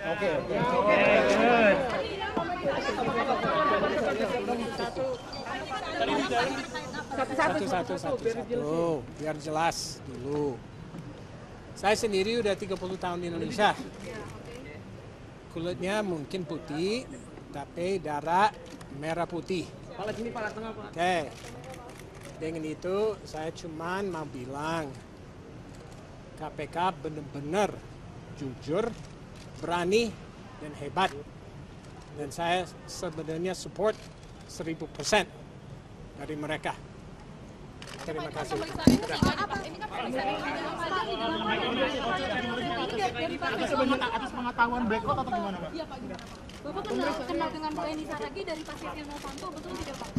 Oke, oke. Good. Satu, satu, satu, satu. Biar jelas dulu. Saya sendiri udah 30 tahun di Indonesia. Kulitnya mungkin putih, tapi darah merah putih. Pala sini, pala tengah, Pak. Oke. Dengan itu saya cuman mau bilang KPK benar-benar jujur, berani, dan hebat. Dan saya sebenarnya support 1000% dari mereka. Terima kasih. atas pengetahuan blackout atau gimana Pak? Iya Pak? Bapak kenal, dengan Bu Eni Saragi dari pasien Novanto, betul tidak Pak?